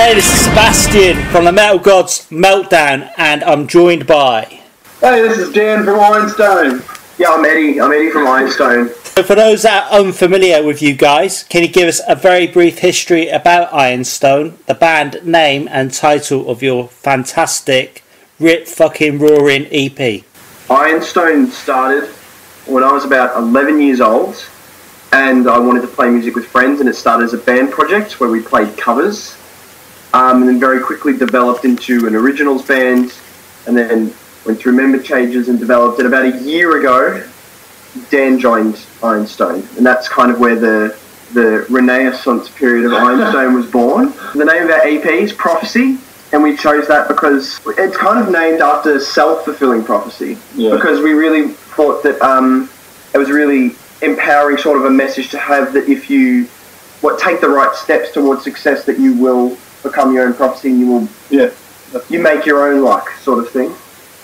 Hey, this is Sebastian from the Metal Gods Meltdown, and I'm joined by. Hey, this is Dan from Ironstone. Yeah, I'm Eddie. I'm Eddie from Ironstone. So for those that are unfamiliar with you guys, can you give us a very brief history about Ironstone, the band name and title of your fantastic, rip fucking roaring EP? Ironstone started when I was about 11 years old, and I wanted to play music with friends, and it started as a band project where we played covers, um, and then very quickly developed into an originals band, and then went through member changes and developed. And about a year ago, Dan joined Ironstone, and that's kind of where the the renaissance period of Ironstone was born. The name of our EP is Prophecy, and we chose that because it's kind of named after self-fulfilling prophecy. Yeah. Because we really thought that um, it was really empowering sort of a message to have that if you what take the right steps towards success, that you will become your own prophecy and you will Yeah. you make your own luck sort of thing.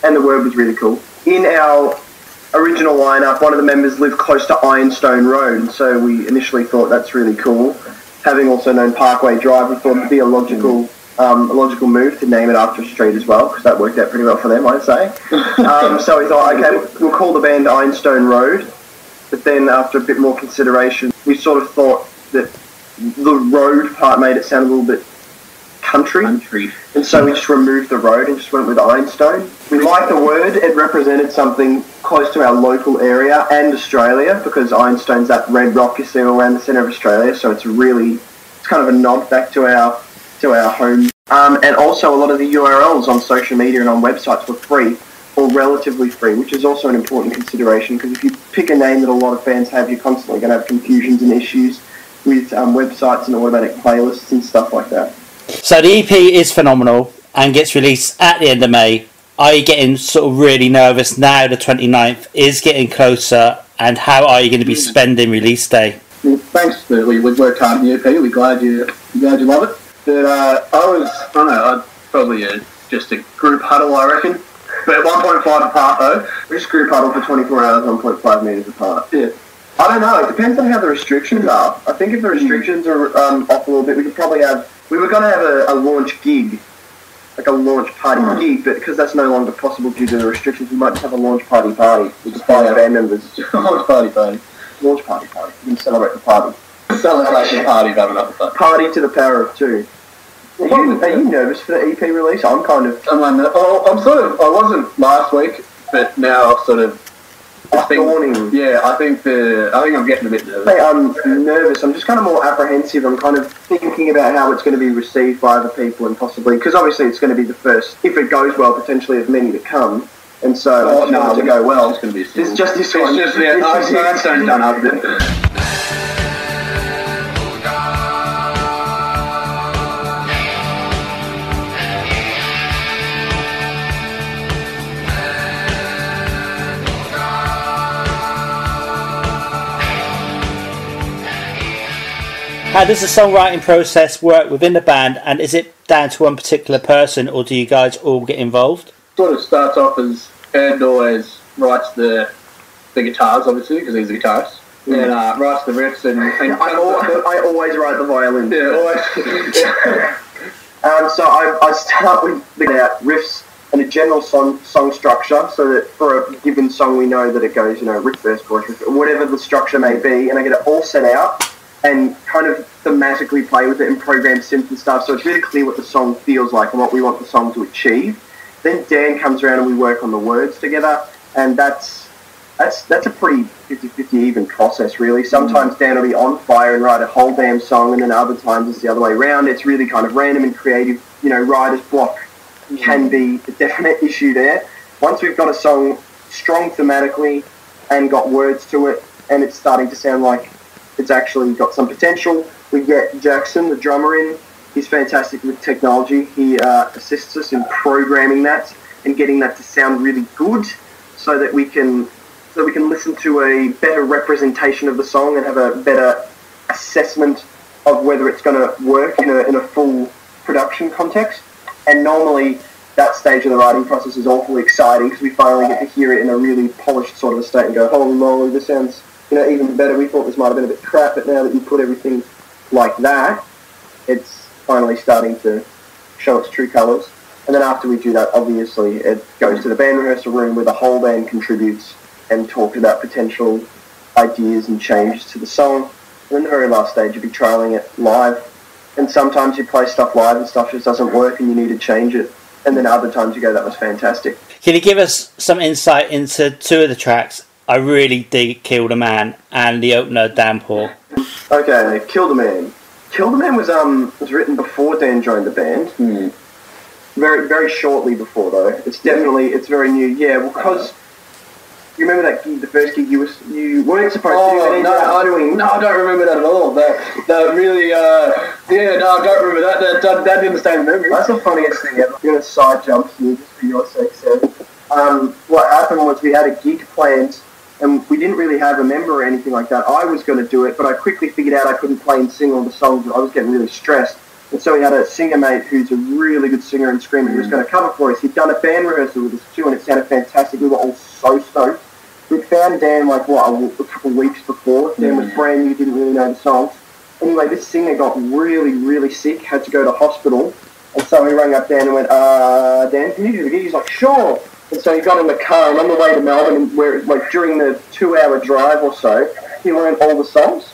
And the word was really cool. In our original lineup, one of the members lived close to Ironstone Road, so we initially thought that's really cool. Having also known Parkway Drive, we thought it'd be a logical, um, a logical move to name it after a street as well, because that worked out pretty well for them, I'd say. um, so we thought, okay, we'll call the band Ironstone Road. But then, after a bit more consideration, we sort of thought that the road part made it sound a little bit country. Country. And so we just removed the road and just went with Ironstone. We liked the word. It represented something close to our local area and Australia because Ironstone's that red rock you see around the centre of Australia. So it's really, it's kind of a nod back to our to our home. Um, and also a lot of the URLs on social media and on websites were free or relatively free, which is also an important consideration because if you pick a name that a lot of fans have, you're constantly going to have confusions and issues with um, websites and automatic playlists and stuff like that. So the EP is phenomenal and gets released at the end of May. Are you getting sort of really nervous now the 29th is getting closer and how are you going to be spending release day? Well, thanks. We, we've worked hard on the EP. We're glad you, glad you love it. But uh, I was, I don't know, I'd probably uh, just a group huddle, I reckon. But 1.5 apart though. We just group huddle for 24 hours, 1.5 metres apart. Yeah. I don't know. It depends on how the restrictions are. I think if the restrictions are um, off a little bit, we could probably have. We were going to have a, a launch gig, like a launch party gig, but because that's no longer possible due to the restrictions, we might just have a launch party party with just five band members. Launch party party. Launch party party. We can celebrate the party. Celebration party of having up with. Party to the power of two. Are you, are you nervous for the EP release? I'm kind of. I'm, oh, I'm sort of, I wasn't last week, but now I've sort of, I think, Dawning. yeah, I think the, I think I'm getting a bit nervous. I'm nervous. I'm just kind of more apprehensive. I'm kind of thinking about how it's going to be received by other people and possibly because obviously it's going to be the first, if it goes well, potentially of many to come. And so Oh, no, to go well. It's going to be is just this It's one. just, yeah, no, This is- no, that's done, done up How does the songwriting process work within the band and is it down to one particular person or do you guys all get involved? Sort of starts off as Ed always writes the the guitars, obviously, because he's a guitarist. And uh, writes the riffs and, and I, al- I always write the violin. yeah, always. Um, so I, I start with the out riffs and a general song song structure, so that for a given song we know that it goes, you know, riff, verse, chorus, riff, whatever the structure may be, and I get it all set out and kind of thematically play with it and program synth and stuff, so it's really clear what the song feels like and what we want the song to achieve. Then Dan comes around and we work on the words together, and that's that's that's a pretty 50-50 even process, really. Mm. Sometimes Dan will be on fire and write a whole damn song, and then other times it's the other way around. It's really kind of random and creative. You know, writer's block mm. can be a definite issue there. Once we've got a song strong thematically and got words to it, and it's starting to sound like it's actually got some potential, we get Jackson, the drummer, in. He's fantastic with technology. He uh, assists us in programming that and getting that to sound really good, so that we can so we can listen to a better representation of the song and have a better assessment of whether it's going to work in a, in a full production context. And normally, that stage of the writing process is awfully exciting because we finally get to hear it in a really polished sort of a state and go, holy moly, this sounds you know even better. We thought this might have been a bit crap, but now that you put everything like that, it's finally starting to show its true colours. And then after we do that, obviously it goes to the band rehearsal room where the whole band contributes and talk about potential ideas and changes to the song. And then the very last stage, you'll be trialing it live. And sometimes you play stuff live and stuff just doesn't work and you need to change it. And then other times you go, that was fantastic. Can you give us some insight into two of the tracks? I really dig Kill the Man and the opener Downpour. Okay, Kill the Man. Kill the Man was um was written before Dan joined the band. Hmm. Very very shortly before though. It's definitely it's very new. Yeah, well, because you remember that gig, the first gig you was you weren't supposed to do, Oh, no, ended I, doing. no, I don't remember that at all. That, that really, uh, yeah, no, I don't remember that. That, that, that didn't stay in the memory. That's the funniest thing ever. I'm gonna side jump here just for your sake, Seb. Um, what happened was we had a gig planned and we didn't really have a member or anything like that. I was going to do it, but I quickly figured out I couldn't play and sing all the songs. I was getting really stressed. And so we had a singer mate who's a really good singer and screamer who was going to cover for us. He'd done a band rehearsal with us too, and it sounded fantastic. We were all so stoked. We'd found Dan like what a, a couple of weeks before. Dan was brand new, didn't really know the songs. Anyway, this singer got really, really sick, had to go to hospital. And so we rang up Dan and went, uh, Dan, can you do the gig? He's like, sure. And so he got in the car and on the way to Melbourne, where like during the two-hour drive or so, he learned all the songs.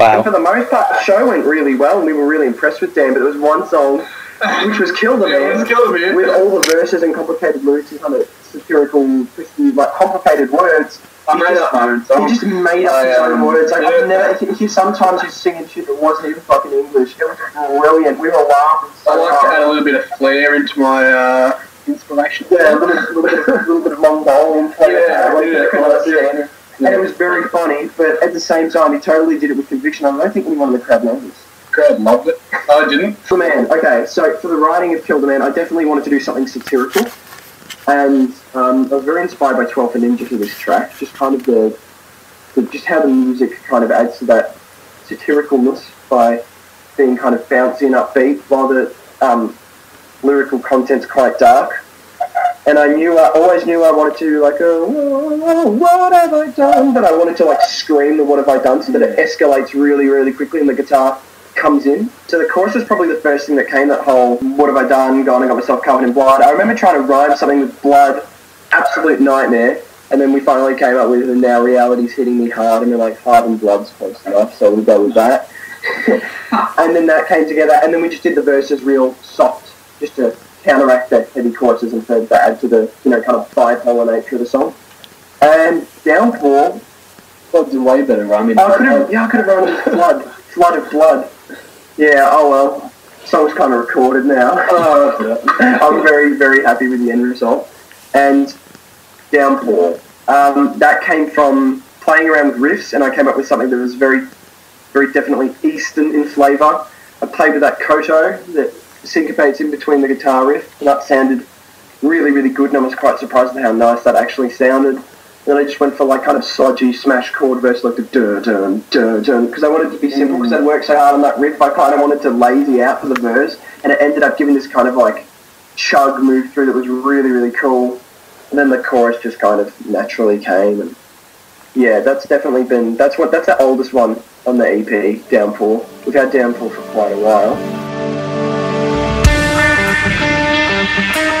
And for the most part, the show went really well, and we were really impressed with Dan. But there was one song which was "Kill the Yeah, Man," was Kill the Man. with all the verses and complicated lyrics and kind of satirical, twisty, like complicated words. I He made just- up my own He just made up I, his own words. Like, yeah. I've never, he, he sometimes he's singing shit that wasn't even fucking English. It was brilliant. We were laughing so I like to add a little bit of flair into my uh, inspiration. Yeah, a little, little, bit of, little bit of Mongolian flavor. Yeah, like, yeah, can understand yeah. And it was very funny, but at the same time, he totally did it with conviction. I don't think anyone in the crowd knows this. crowd loved it. I didn't. For Man, okay, so for the writing of Kill the Man, I definitely wanted to do something satirical. And um, I was very inspired by 12 and Ninja for this track, just kind of the, the, just how the music kind of adds to that satiricalness by being kind of bouncy and upbeat, while the um, lyrical content's quite dark. And I knew, I always knew I wanted to like, oh, what have I done? But I wanted to like scream the what have I done so that it escalates really, really quickly and the guitar comes in. So the chorus was probably the first thing that came, that whole what have I done, gone and got myself covered in blood. I remember trying to rhyme something with blood, absolute nightmare. And then we finally came up with, and now reality's hitting me hard, and we're like, hard and blood's close enough, so we'll go with that. and then that came together, and then we just did the verses real soft, just to counteract that heavy choruses and to, to add to the, you know, kind of bipolar nature of the song. And Downpour, Blood's way better. I mean, I could have, yeah, I could have run with blood, flood of blood. Yeah, oh well, song's kind of recorded now. I'm very, very happy with the end result. And Downpour, um, that came from playing around with riffs, and I came up with something that was very, very definitely Eastern in flavour. I played with that koto that syncopates in between the guitar riff, and that sounded really, really good, and I was quite surprised at how nice that actually sounded. Then I just went for like kind of sludgy smash chord verse, like the dun dun dun dun, because I wanted it to be simple. Because mm. I'd worked so hard on that riff, I kind of wanted to lazy out for the verse, and it ended up giving this kind of like chug move through that was really, really cool. And then the chorus just kind of naturally came, and yeah, that's definitely been that's what that's the oldest one on the EP, Downpour. We've had Downpour for quite a while. Thank you.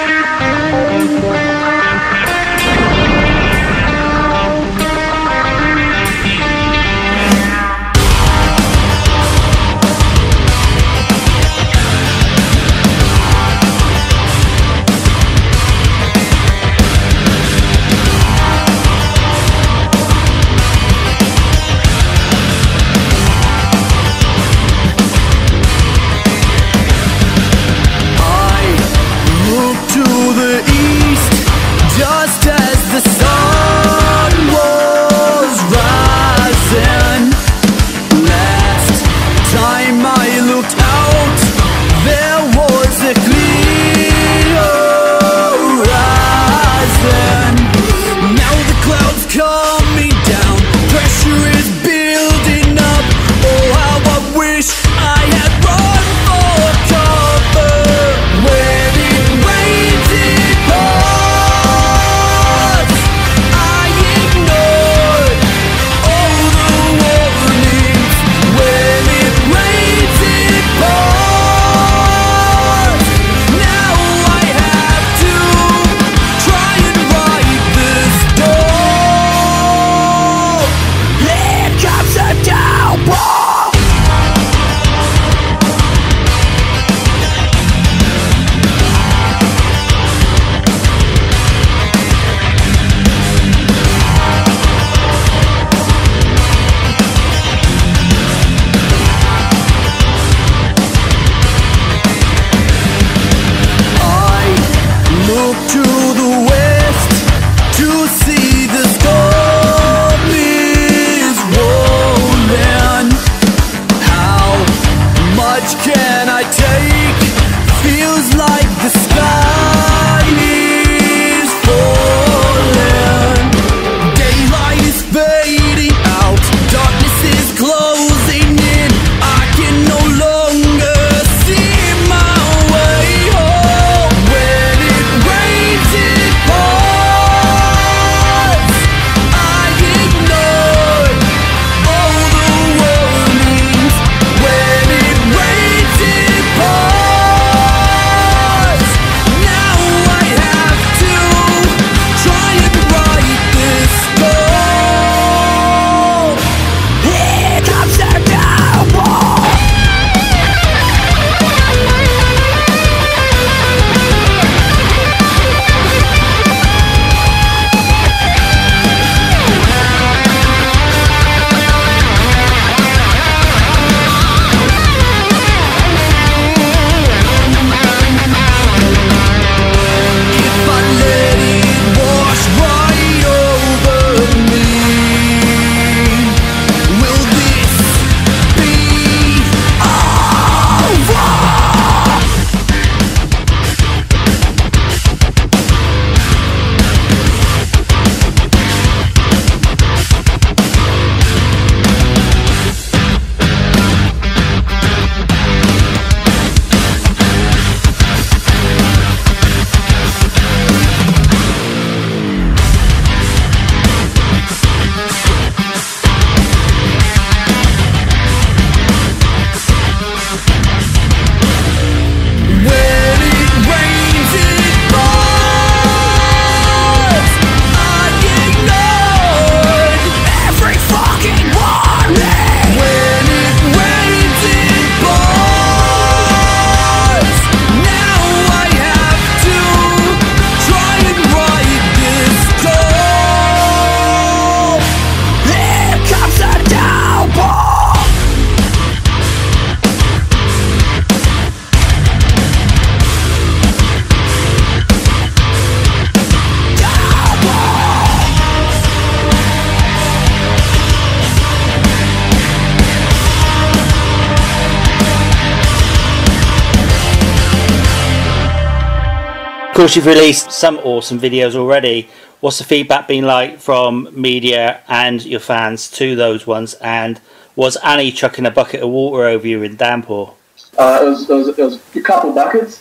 Course, you've released some awesome videos already. What's the feedback been like from media and your fans to those ones? And was Annie chucking a bucket of water over you in downpour? Uh, it, was, it, was, it was a couple buckets.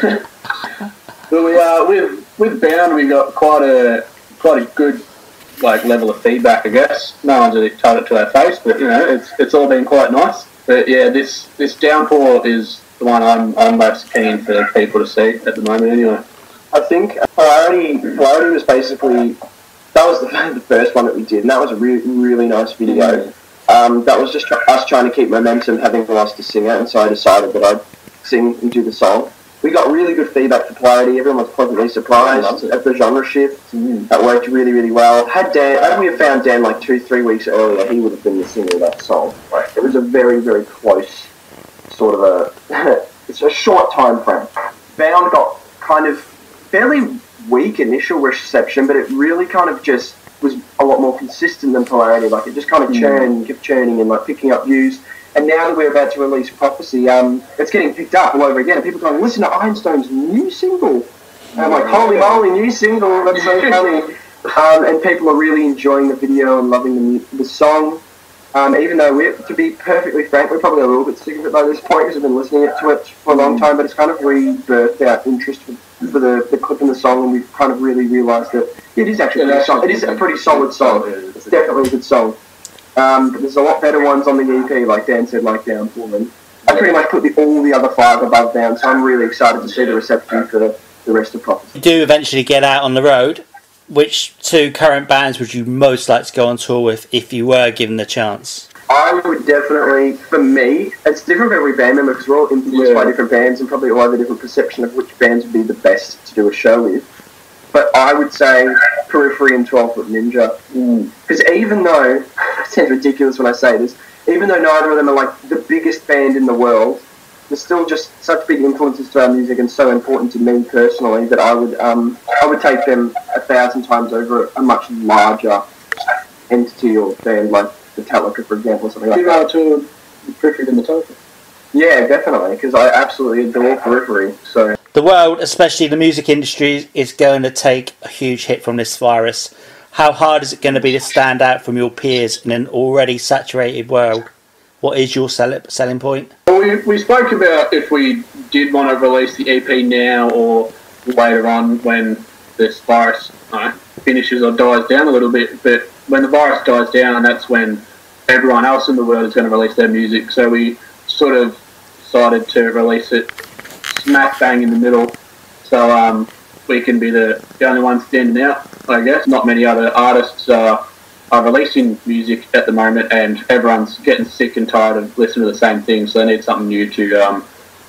but we, uh, with with Bound, we got quite a quite a good like level of feedback. I guess no one's really told it to our face, but you know, it's it's all been quite nice. But yeah, this this downpour is the one I'm I'm most keen for people to see at the moment. Anyway, I think priority priority was basically that was the, the first one that we did, and that was a really really nice video. Um, that was just tr- us trying to keep momentum, having lost a singer, and so I decided that I'd sing and do the song. We got really good feedback for Priority. Everyone was pleasantly surprised at the genre shift. That worked really, really well. Had Dan, had we have found Dan like two, three weeks earlier, he would have been the singer of that song. Like, it was a very, very close sort of a. it's a short time frame. Bound got kind of fairly weak initial reception, but it really kind of just was a lot more consistent than Polarity. Like it just kind of churned, kept churning and like picking up views. And now that we're about to release Prophecy, um, it's getting picked up all over again. And people are going, listen to Ironstone's new single. And I'm like, holy moly, new single, that's so funny. Um, and people are really enjoying the video and loving the, the song. Um, even though we're, to be perfectly frank, we're probably a little bit sick of it by this point because we've been listening to it for a long time, but it's kind of rebirthed our interest for, the, the clip and the song, and we've kind of really realised that it is actually a pretty sol- it is a pretty solid song. It's definitely a good song. Um, but there's a lot better ones on the EP, like Dan said, like Down Woman. I pretty much put the, all the other five above Down, so I'm really excited to see the reception for the, the rest of Prophecy. You do eventually get out on the road. Which two current bands would you most like to go on tour with if you were given the chance? I would definitely, for me, it's different for every band member because we're all influenced Yeah. by different bands and probably all have a different perception of which bands would be the best to do a show with. But I would say Periphery and 12 Foot Ninja. Because even though, it sounds ridiculous when I say this, even though neither of them are like the biggest band in the world, they're still just such big influences to our music and so important to me personally that I would um, I would take them a thousand times over a much larger entity or band like the Metallica, for example, or something like you that. go to Periphery in the Token. Yeah, definitely, because I absolutely adore Periphery. So The world, especially the music industry, is going to take a huge hit from this virus. How hard is it going to be to stand out from your peers in an already saturated world? What is your sell- selling point? Well, we, we spoke about if we did want to release the EP now or later on when this virus uh, finishes or dies down a little bit. But when the virus dies down, that's when everyone else in the world is going to release their music. So we sort of decided to release it smack bang in the middle. So um, we can be the, the only ones standing out, I guess. Not many other artists are, are releasing music at the moment, and everyone's getting sick and tired of listening to the same thing, so they need something new to um,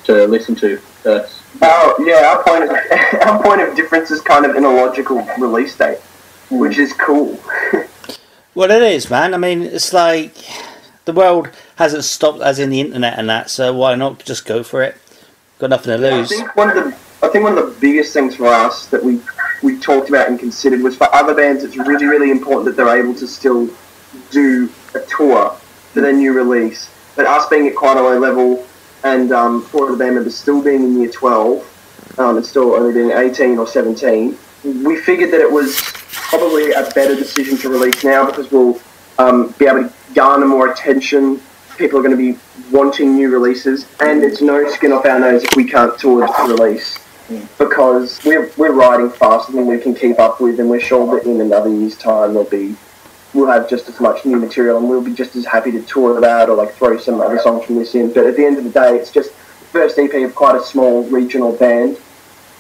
to listen to. That's, Oh yeah, our point of our point of difference is kind of in a logical release date, which is cool. Well, it is, man. I mean, it's like the world hasn't stopped, as in the internet and that. So why not just go for it? Got nothing to I lose. think one of the I think one of the biggest things for us that we we talked about and considered was for other bands it's really really important that they're able to still do a tour for their new release. But us being at quite a low level and um, four of the band members still being in year twelve um, and still only being eighteen or seventeen, we figured that it was probably a better decision to release now because we'll um, be able to garner more attention. People are going to be wanting new releases, and it's no skin off our nose if we can't tour to release because we're, we're riding faster than we can keep up with, and we're sure that in another year's time there'll be we'll have just as much new material, and we'll be just as happy to tour that or like throw some other songs from this in. But at the end of the day, it's just the first EP of quite a small regional band.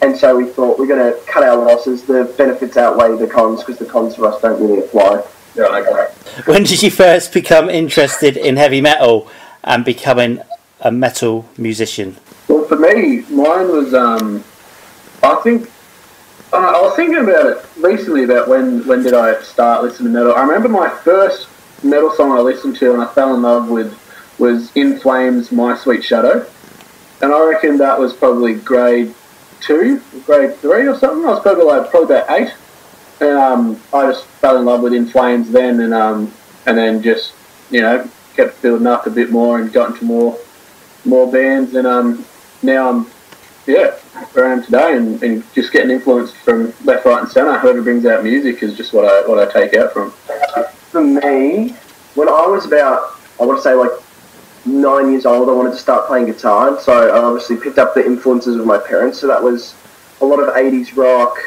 And so we thought we're going to cut our losses. The benefits outweigh the cons because the cons for us don't really apply. yeah, okay. When did you first become interested in heavy metal and becoming a metal musician? Well, for me, mine was. Um, I think. I, I was thinking about it recently about when when did I start listening to metal. I remember my first metal song I listened to and I fell in love with was In Flames, My Sweet Shadow, and I reckon that was probably grade two, grade three or something. I was probably like probably about eight, and um, I just fell in love with In Flames then, and um, and then just you know kept building up a bit more and got into more more bands, and um, now I'm yeah, where I am today, and, and just getting influenced from left, right, and centre. Whoever brings out music is just what I what I take out from. For me, when I was about, I want to say like nine years old, I wanted to start playing guitar, so I obviously picked up the influences of my parents. So that was a lot of 80s rock,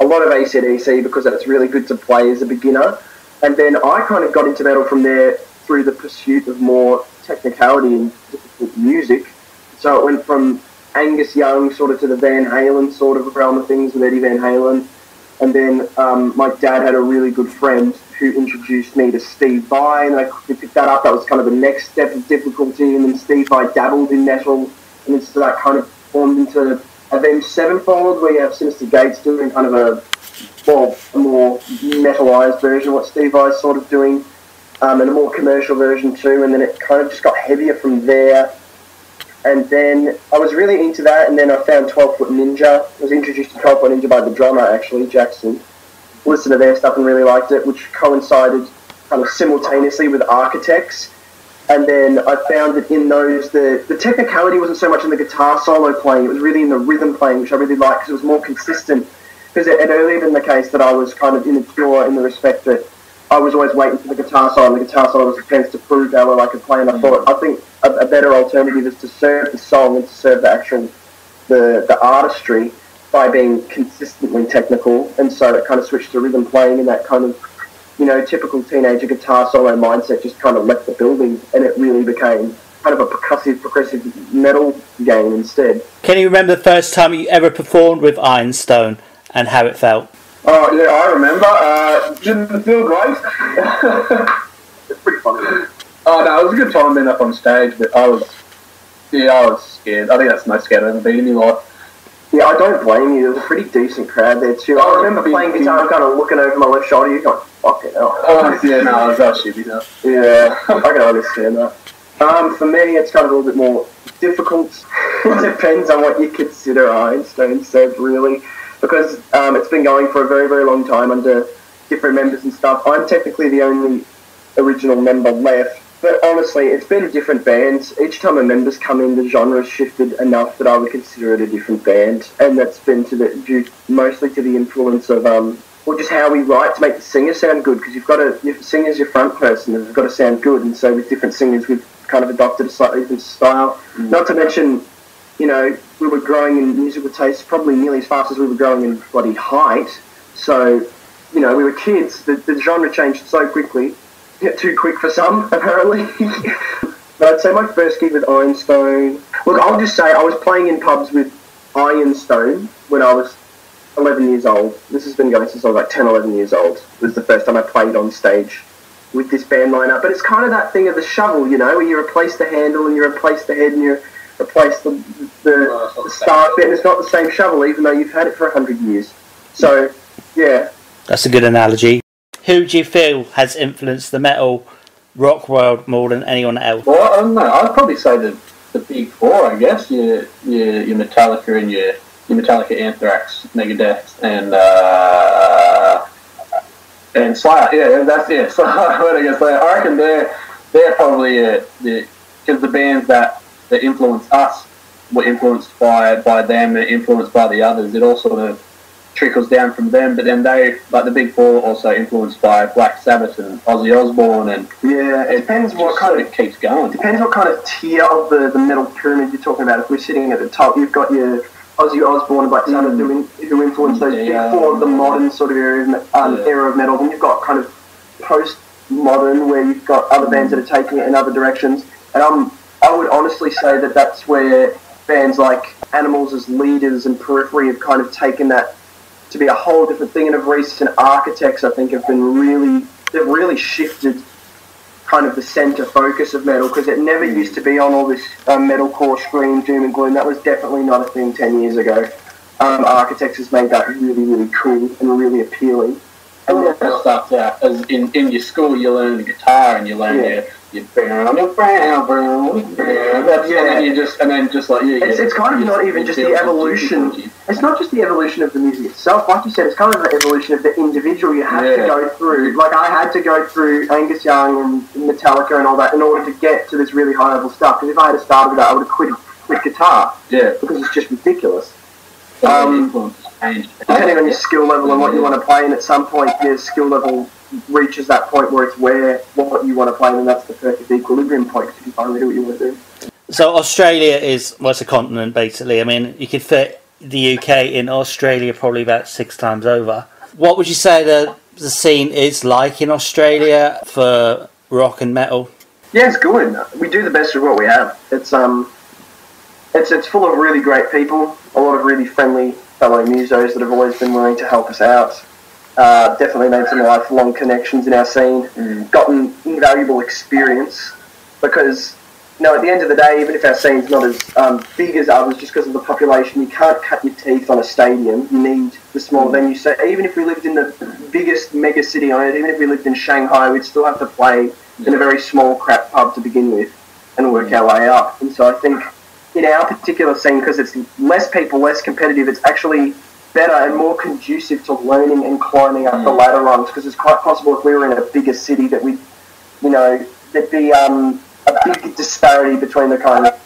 a lot of ACDC because that's really good to play as a beginner. And then I kind of got into metal from there through the pursuit of more technicality and music. So it went from Angus Young sort of to the Van Halen sort of realm of things with Eddie Van Halen. And then um, my dad had a really good friend who introduced me to Steve Vai, and I quickly picked that up. That was kind of the next step of difficulty. And then Steve Vai dabbled in metal, and then so that kind of formed into Avenged Sevenfold, where you have Synyster Gates doing kind of a well, a more metalized version of what Steve Vai's sort of doing, um, and a more commercial version too. And then it kind of just got heavier from there. And then I was really into that, and then I found 12 Foot Ninja. I was introduced to 12 Foot Ninja by the drummer, actually, Jackson. Listened to their stuff and really liked it, which coincided kind of simultaneously with Architects. And then I found that in those, the, the technicality wasn't so much in the guitar solo playing, it was really in the rhythm playing, which I really liked because it was more consistent. Because it had earlier been the case that I was kind of immature in the respect that I was always waiting for the guitar solo, and the guitar solo was a chance to prove how well I could play. And I thought, I think a, a better alternative is to serve the song and to serve the actual the the artistry by being consistently technical. And so it kind of switched to rhythm playing, and that kind of you know typical teenager guitar solo mindset just kind of left the building, and it really became kind of a percussive, progressive metal game instead. Can you remember the first time you ever performed with Ironstone and how it felt? Oh yeah, I remember. Uh, didn't feel great. It's pretty funny. Oh no, it was a good time being up on stage, but I was, yeah, I was scared. I think that's the most scared I've ever been in my life. Yeah, I don't blame you. There was a pretty decent crowd there too. I remember playing guitar and kind of looking over my left shoulder. You're going, "Fuck it, hell." Oh yeah, no, I was that shitty. Yeah, I can understand that. Um, for me, it's kind of a little bit more difficult. it depends on what you consider Ironstone said, really, because um, it's been going for a very, very long time under different members and stuff. I'm technically the only original member left, but honestly, it's been different bands. Each time a member's come in, the genre's shifted enough that I would consider it a different band, and that's been to the due mostly to the influence of um, or just how we write to make the singer sound good because you've got to your singer's your front person and they've got to sound good and so with different singers we've kind of adopted a slightly different style not to mention you know we were growing in musical taste probably nearly as fast as we were growing in bloody height so you know we were kids the, the genre changed so quickly yeah, too quick for some apparently but I'd say my first gig with Ironstone look I'll just say I was playing in pubs with Ironstone when I was 11 years old. This has been going since I was like 10, 11 years old. It was the first time I played on stage with this band lineup. But it's kind of that thing of the shovel, you know, where you replace the handle and you replace the head and you replace the, the, the start bit, and it's not the same shovel, even though you've had it for 100 years. So, yeah. That's a good analogy. Who do you feel has influenced the metal rock world more than anyone else? Well, I don't know. I'd probably say the the big four, I guess. Your your, your Metallica and your your Metallica, Anthrax, Megadeth, and uh, and Slayer. Yeah, that's it. So I guess I reckon they're they're probably uh, the because the bands that that influenced us were influenced by by them, and influenced by the others. It all sort of trickles down from them. But then they, like the big four, also influenced by Black Sabbath and Ozzy Osbourne, and Yeah, it depends what kind of of keeps going. depends what kind of tier of the, the metal pyramid you're talking about. If we're sitting at the top, you've got your Ozzy Osbourne and Black Sabbath who, in, who influenced those big Yeah. four of the modern sort of era of, um, Yeah. era of metal. Then you've got kind of post-modern where you've got other bands that are taking it in other directions. And um, I would honestly say that that's where bands like Animals as leaders and Periphery have kind of taken that to be a whole different thing. And of recent architects, I think, have been really they've really shifted kind of the centre focus of metal because it never used to be on all this um, metalcore scream, doom and gloom. That was definitely not a thing ten years ago. Um, Architects has made that really, really cool and really appealing. And all that stuff that as in, in your school you learn the guitar and you learn Yeah. your your brown your brown brown brown that's Yeah. and then you just and then just like yeah, It's- yeah, it's kind of not you even just the evolution. It's not just the evolution of the music itself, like you said, it's kind of the evolution of the individual you have to go through. Like I had to go through Angus Young and Metallica and all that in order to get to this really high level stuff. Because if I had started with that, I would have quit acoustic guitar Yeah. because it's just ridiculous. Um, Depending on your skill level and what you want to play, and at some point your skill level reaches that point where it's where what you want to play, and that's the perfect equilibrium point because you finally do what you want to do. So Australia is well, it's a continent basically. I mean, you could fit the UK in Australia probably about six times over. What would you say the the scene is like in Australia for rock and metal? Yeah, it's good. We do the best of what we have. It's um, it's it's full of really great people. A lot of really friendly fellow musos that have always been willing to help us out. Uh, definitely made some lifelong connections in our scene. Gotten invaluable experience because you know at the end of the day, even if our scene's not as um, big as others, just because of the population, you can't cut your teeth on a stadium. You need the small venue. So even if we lived in the biggest mega city on it, even if we lived in Shanghai, we'd still have to play in a very small crap pub to begin with and work our way up. And so I think in our particular scene, because it's less people, less competitive, it's actually better and more conducive to learning and climbing up the ladder rungs. Because it's quite possible if we were in a bigger city that we, you know, there'd be um, a big disparity between the kind of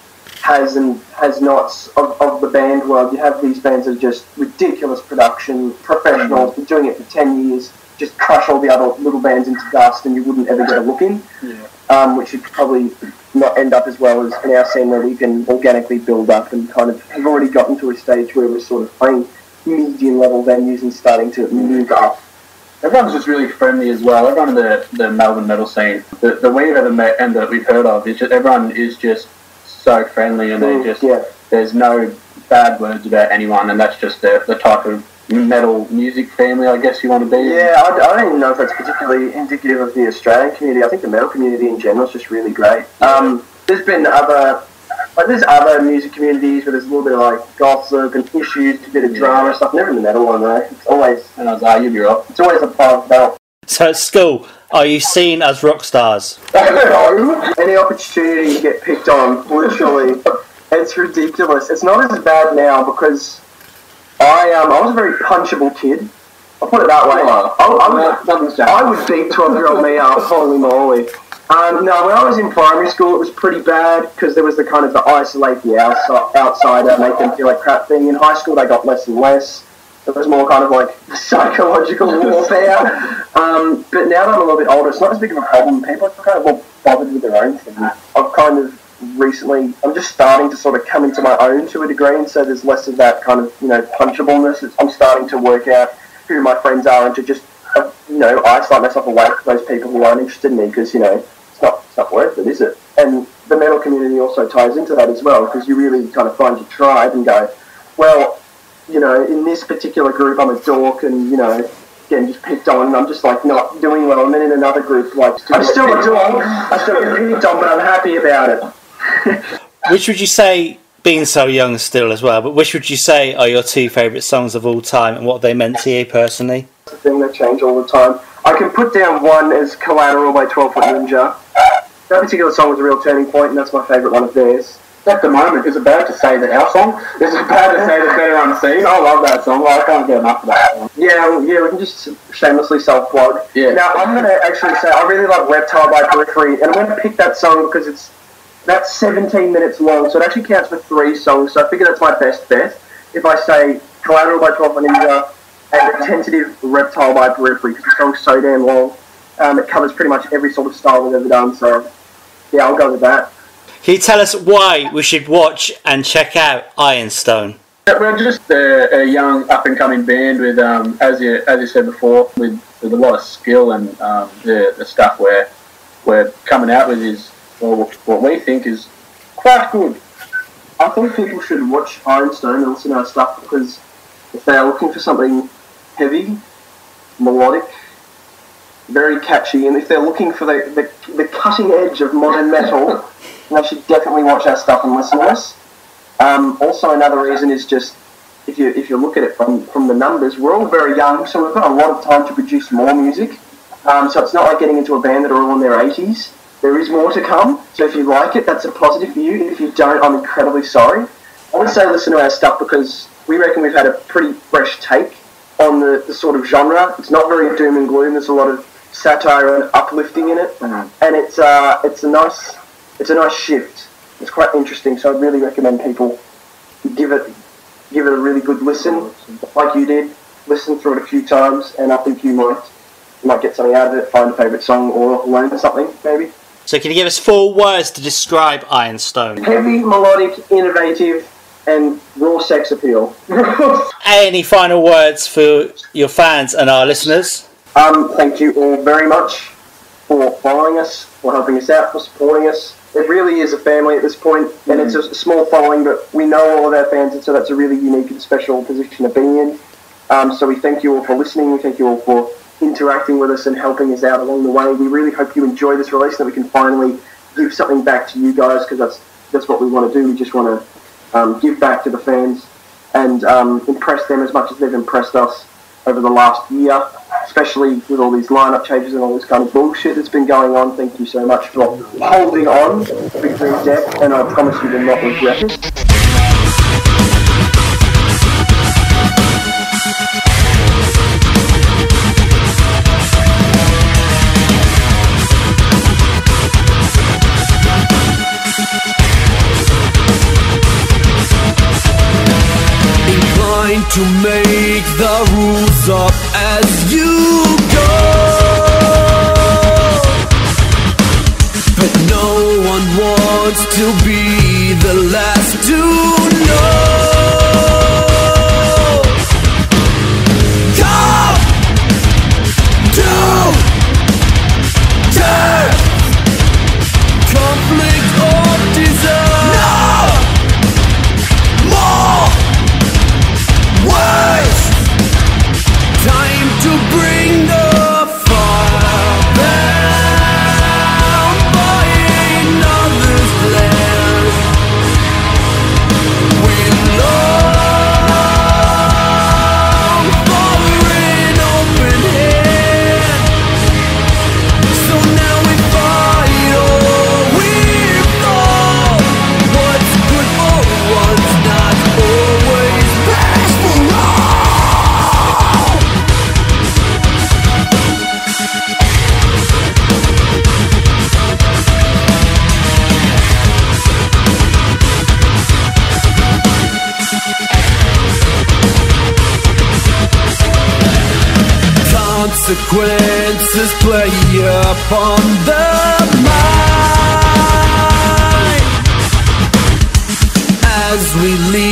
has and has nots of, of the band world. You have these bands that are just ridiculous production, professionals, been doing it for 10 years, just crush all the other little bands into dust and you wouldn't ever get a look in Yeah. um, which would probably not end up as well as in our scene where we can organically build up and kind of have already gotten to a stage where we're sort of playing medium level venues and starting to move up. Everyone's just really friendly as well. Everyone in the, the Melbourne metal scene, the, the we've ever met and that we've heard of, is just everyone is just so friendly and they Mm, just yeah. there's no bad words about anyone, and that's just the, the type of metal music family I guess you want to be. Yeah, I, I don't even know if that's particularly indicative of the Australian community. I think the metal community in general is just really great. Um, there's been other, like there's other music communities where there's a little bit of like gossip and issues, a bit of drama and stuff. Never in the metal one though. It's always, And I was like, you'll be right. it's always above that. So at school, are you seen as rock stars? No. Any opportunity to get picked on, literally, it's ridiculous. It's not as bad now because I um I was a very punchable kid. I'll put it that way. I, I, was, I would beat 12 year old me up, holy moly. Um, no, when I was in primary school, it was pretty bad because there was the kind of the isolate the outside, outsider, make them feel like crap thing. In high school, they got less and less. It was more kind of like psychological warfare. Um, but now that I'm a little bit older, it's not as big of a problem. People are kind of more bothered with their own thing. I've kind of recently, I'm just starting to sort of come into my own to a degree, and so there's less of that kind of, you know, punchableness. It's, I'm starting to work out who my friends are and to just, uh, you know, isolate myself away from those people who aren't interested in me because, you know, it's not, it's not worth it, is it? And the metal community also ties into that as well because you really kind of find your tribe and go, well, you know, in this particular group, I'm a dork and, you know, getting just picked on and I'm just like not doing well. And then in another group, like, I'm still a dork, I still get picked on, but I'm happy about it. Which would you say, being so young still as well, but which would you say are your two favourite songs of all time and what they meant to you personally? It's a thing that change all the time. I can put down one as Collateral by 12 Foot Ninja. That particular song was a real turning point, and that's my favourite one of theirs. At the moment, it's about to say that our song is about to say the better unseen. I love that song. I can't get enough of that one. Yeah, well, yeah, we can just shamelessly self-plug. Yeah. Now, I'm going to actually say I really love Reptile by Periphery, and I'm going to pick that song because it's that's 17 minutes long, so it actually counts for three songs, so I figure that's my best bet. If I say Collateral by 12 Ninja and a tentative Reptile by Periphery, because the song's so damn long. Um, it covers pretty much every sort of style we've ever done, so yeah, I'll go with that. Can you tell us why we should watch and check out Ironstone? Yeah, We're just a, a young up and coming band with, um, as you as you said before, with, with a lot of skill and um, the the stuff we're we're coming out with is well, what we think is quite good. I think people should watch Ironstone and listen to our stuff because if they're looking for something heavy, melodic, very catchy, and if they're looking for the, the, the cutting edge of modern metal, they should definitely watch our stuff and listen to us. Um, also, another reason is just if you if you look at it from, from the numbers, we're all very young, so we've got a lot of time to produce more music. Um, so it's not like getting into a band that are all in their 80s. There is more to come. So if you like it, that's a positive for you. If you don't, I'm incredibly sorry. I would say listen to our stuff because we reckon we've had a pretty fresh take on the, the sort of genre. It's not very doom and gloom. There's a lot of satire and uplifting in it, and it's uh, it's a nice it's a nice shift it's quite interesting. So I'd really recommend people give it give it a really good listen, like you did. Listen through it a few times, and I think you might you might get something out of it. Find a favourite song or learn something maybe. So, can you give us four words to describe Ironstone? Heavy, melodic, innovative, and raw sex appeal. Any final words for your fans and our listeners? um, thank you all very much for following us, for helping us out, for supporting us. It really is a family at this point, and it's a small following, but we know all of our fans, and so that's a really unique and special position to be in. Um, so we thank you all for listening. We thank you all for interacting with us and helping us out along the way. We really hope you enjoy this release, and that we can finally give something back to you guys, because that's that's what we want to do. We just want to um, give back to the fans and um, impress them as much as they've impressed us over the last year, especially with all these lineup changes and all this kind of bullshit that's been going on. Thank you so much for holding on, Big Green Deck, and I promise you will not regret it. To make the rules up as you go. But no one wants to be the last to Consequences play upon the mind as we leave.